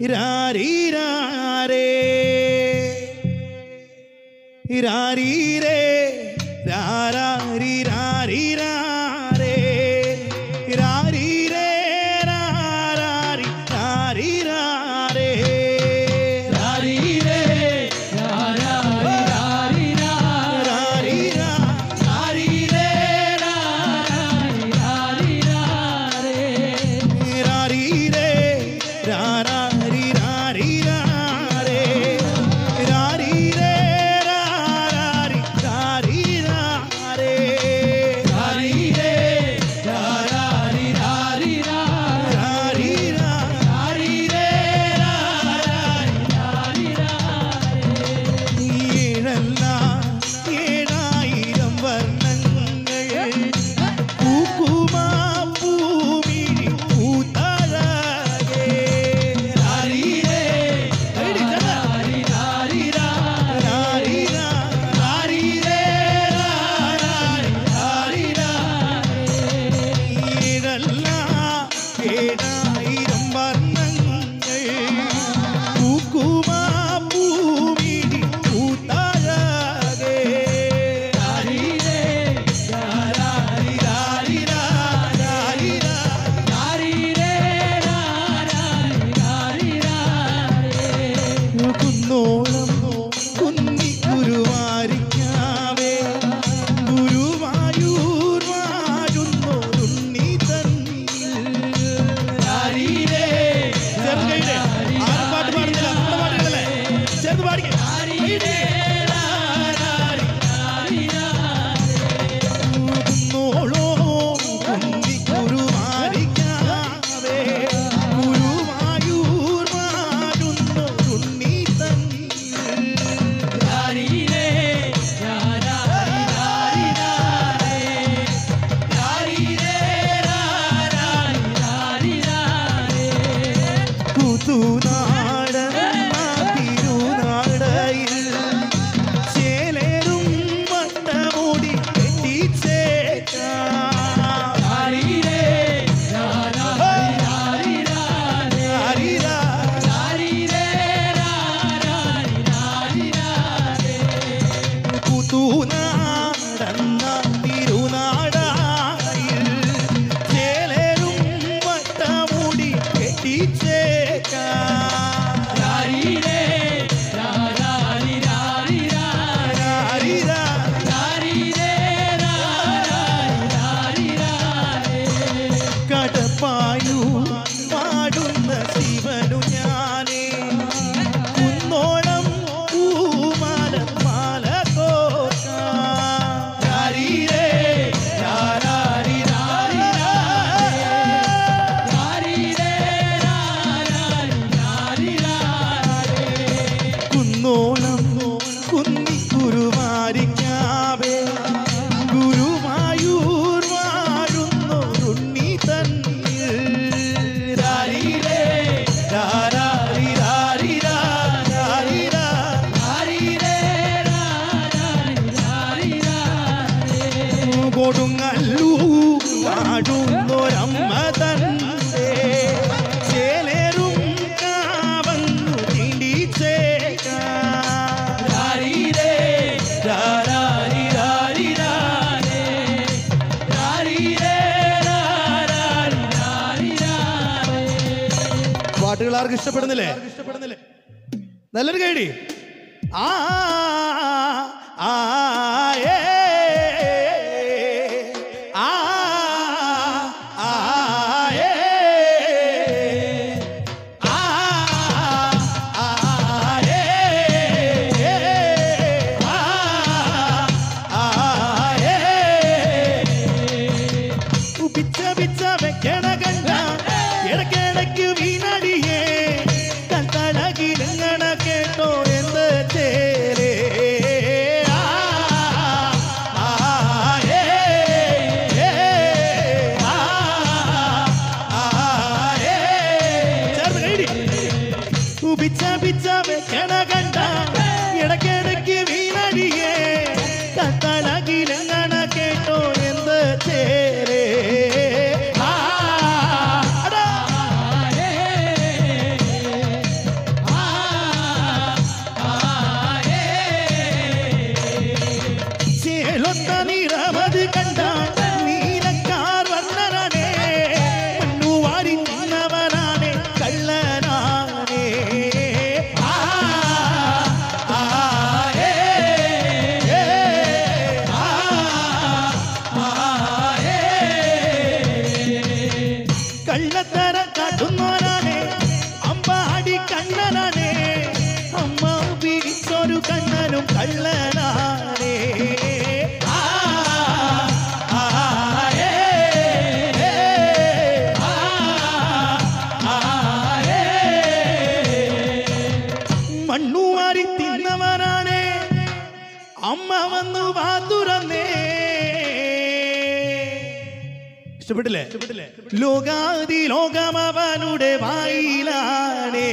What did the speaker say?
Irari, irare, irari, irare. it 阻挡。പാട്ടുകൾ ആർക്ക് ഇഷ്ടപ്പെടുന്നില്ലേ? ഇഷ്ടപ്പെടുന്നില്ലേ നല്ലൊരു കേടി ആ. பிச்சா பிச்சா வைக்கண கண்டா. இடக்கிடக்கு வீணடியே. கத்தாலாகிலங்கன கேட்டோ எந்த சேரே சேலொத்த நீரவ കണ്ണനും കള്ളനാണേ. ആ ആ ആ ആ തിന്നവനാണ് അമ്മ വന്നു ഇഷ്ടപ്പെട്ടില്ലേ? ലോകാതി ലോകമവനുടെ വായിലാണേ.